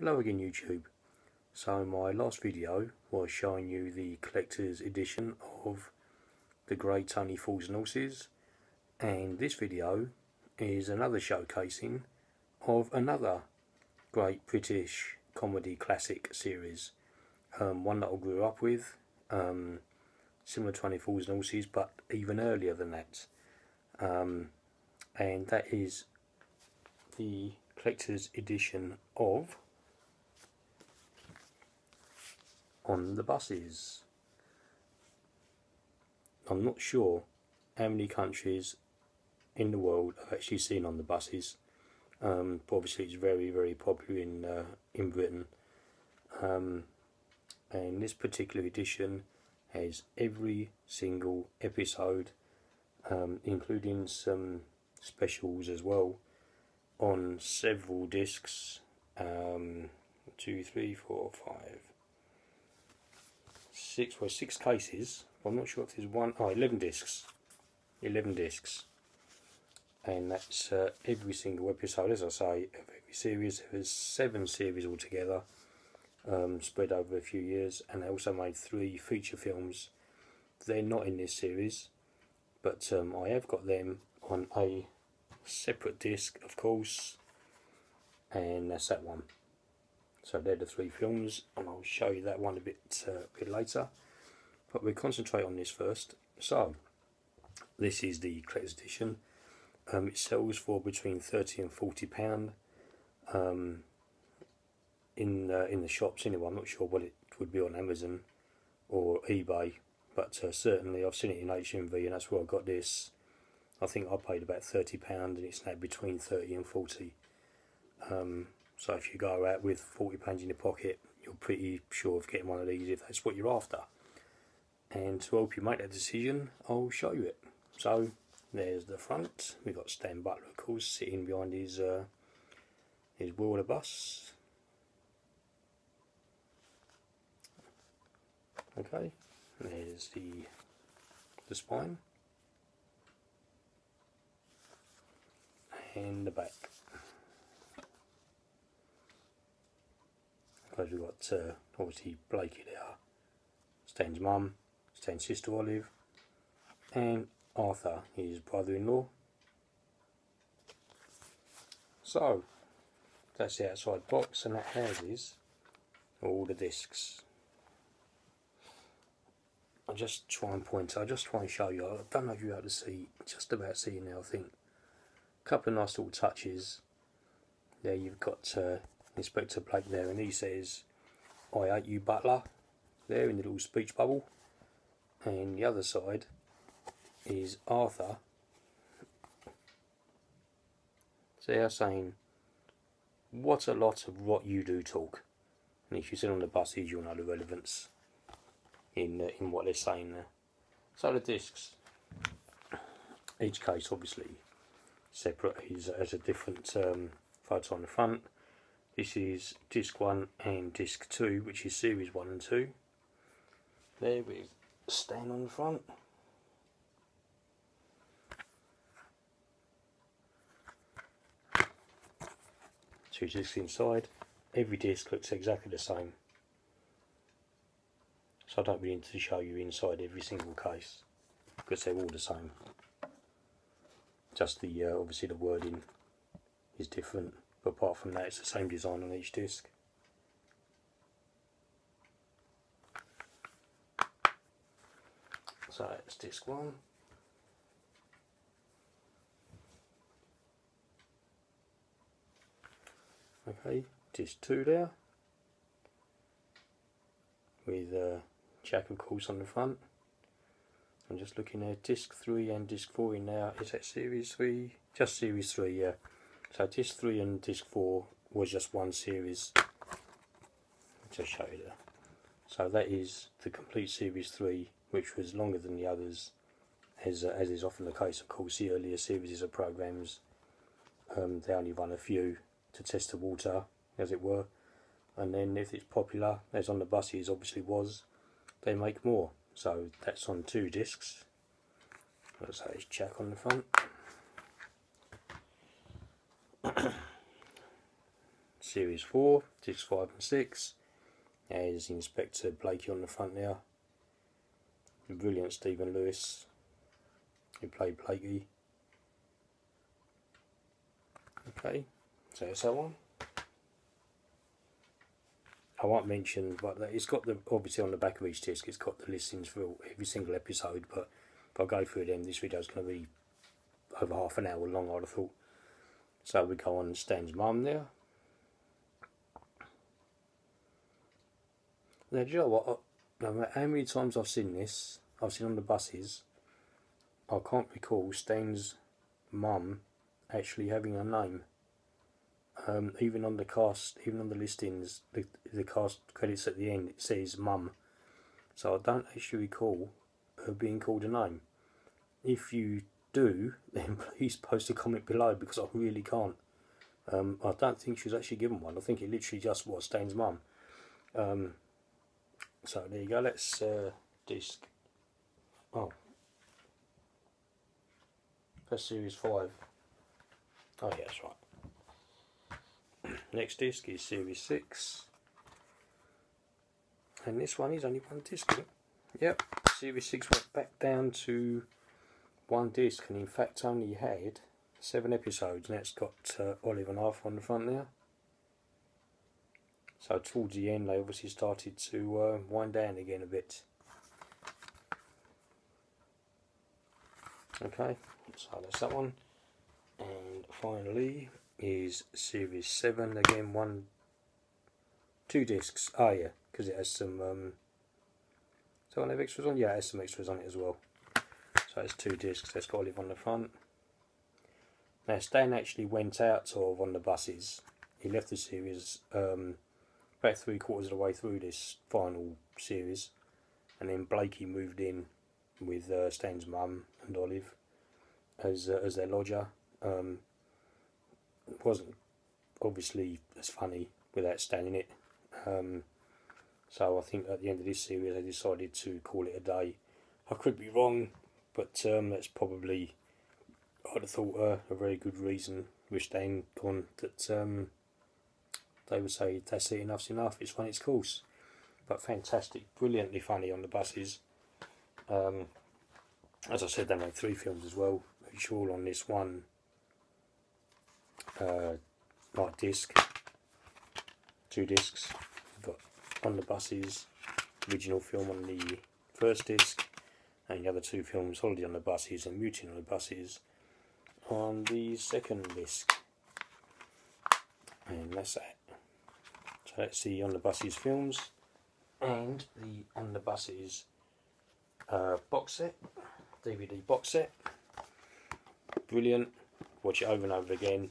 Hello again YouTube. So my last video was showing you the collector's edition of the Great Only Fools and Horses and this video is another showcasing of another great British comedy classic series. Um, one that I grew up with, um, similar to Only Fools and Horses but even earlier than that. Um, and that is the collector's edition of on the buses. I'm not sure how many countries in the world I've actually seen on the buses. Um, obviously, it's very, very popular in uh, in Britain. Um, and this particular edition has every single episode, um, including some specials as well, on several discs. Um, two, three, four, five, six, well, six cases. I'm not sure if there's one, oh, 11 discs. 11 discs. And that's uh, every single episode, as I say, of every series. There's seven series altogether, um, spread over a few years. And they also made three feature films. They're not in this series, but um, I have got them on a separate disc, of course. And that's that one. So they're the three films, and I'll show you that one a bit uh, bit later. But we'll concentrate on this first. So this is the collector's edition. Um, it sells for between thirty and forty pound. Um, in uh, in the shops anyway. I'm not sure what it would be on Amazon or eBay, but uh, certainly I've seen it in HMV, and that's where I got this. I think I paid about thirty pound, and it's now between thirty and forty. Um, so if you go out with forty pounds in your pocket, you're pretty sure of getting one of these if that's what you're after. And to help you make that decision, I'll show you it. So there's the front. We've got Stan Butler, of course, sitting behind his uh, his wheel of bus. Okay, there's the the spine and the back. We've got uh, obviously Blakey there, Stan's mum, Stan's sister Olive, and Arthur, his brother-in-law. So that's the outside box, and that houses all the discs. I'll just try and point. I'll just try and show you. I don't know if you're able to see. Just about seeing now. I think a couple of nice little touches. There you've got uh, Inspector Blake there, and he says, "I hate you, Butler." There in the little speech bubble, and the other side is Arthur. So they're saying, "What a lot of what you do talk." And if you sit on the buses, you'll know the relevance in uh, in what they're saying there. So the discs, each case obviously separate, is has a different um, photo on the front. This is disc one and disc two, which is series one and two. There we stand on the front. Two discs inside. Every disc looks exactly the same. So I don't really need to show you inside every single case because they're all the same. Just the uh, obviously the wording is different, but apart from that, it's the same design on each disc. So it's disc one. Okay, disc two there with uh, Jack of course on the front. I'm just looking at disc 3 and disc 4 in there. Is that series 3? Just series 3, yeah. So disc 3 and disc 4 was just one series. Just show you there. So that is the complete series 3, which was longer than the others, as, uh, as is often the case. Of course, the earlier series of programs, um, they only run a few to test the water, as it were. And then if it's popular, as on the buses obviously was, they make more. So that's on two discs. Let's it's Jack on the front. Series 4, discs 5 and 6. There's Inspector Blakey on the front there. The brilliant Stephen Lewis, who played Blakey. Okay, so that's that one. I won't mention, but it's got the obviously on the back of each disc. It's got the listings for every single episode. But if I go through them, this video is going to be over half an hour long. I'd have thought. So we go on Stan's mum there. Now, do you know what? No matter how many times I've seen this, I've seen on the buses, I can't recall Stan's mum actually having a name. Um, even on the cast, even on the listings, the, the cast credits at the end, it says mum. So I don't actually recall her being called a name. If you do, then please post a comment below because I really can't. Um, I don't think she was actually given one. I think it literally just was Stan's mum. Um, so there you go. Let's uh, disc. Oh, that's series five. Oh yeah, that's right. Next disc is series six, and this one is only one disc. Yep, series six went back down to one disc, and in fact only had seven episodes. And it's got uh, Olive and Arthur on the front there. So towards the end, they obviously started to uh, wind down again a bit. Okay, so that's that one. And finally is Series 7, again one, two discs. Oh yeah, because it has some, um, so one have extras on? Yeah, it has some extras on it as well. It's two discs, let's got Olive on the front. Now Stan actually went out of on the buses. He left the series um, about three quarters of the way through this final series, and then Blakey moved in with uh, Stan's mum and Olive as uh, as their lodger. Um, it wasn't obviously as funny without Stan in it. Um, so I think at the end of this series they decided to call it a day. I could be wrong, but um, that's probably I'd have thought uh, a very good reason with Stan gone that um, they would say that's it, enough's enough. It's run its course. But fantastic, brilliantly funny on the buses. Um, as I said, they made three films as well, which all on this one uh, like disc, two discs. Got on the buses, original film on the first disc, and the other two films, Holiday on the Buses and Mutiny on the Buses, on the second disc. And that's that. So that's the On the Buses films and the On the Buses uh, box set, DVD box set. Brilliant. Watch it over and over again.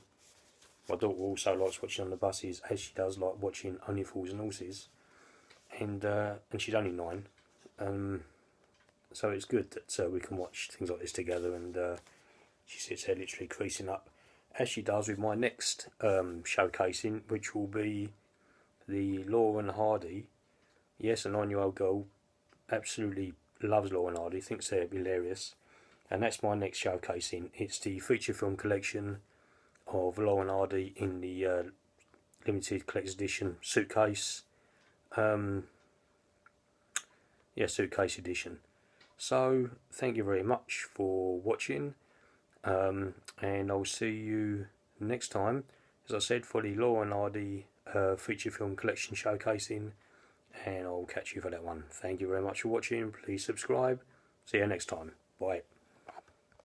My daughter also likes watching on the buses, as she does like watching Only Fools and Horses, and uh, and she's only nine, um, so it's good that uh, we can watch things like this together. And uh, she sits there literally creasing up, as she does with my next um, showcasing, which will be the Laurel and Hardy. Yes, a nine-year-old girl absolutely loves Laurel and Hardy, thinks they're hilarious, and that's my next showcasing. It's the feature film collection of Laurel and Hardy in the uh, limited collector's edition suitcase. Um, yeah, suitcase edition. So, thank you very much for watching, um, and I'll see you next time. As I said, for the Laurel and Hardy uh, feature film collection showcasing and I'll catch you for that one. Thank you very much for watching. Please subscribe. See you next time. Bye.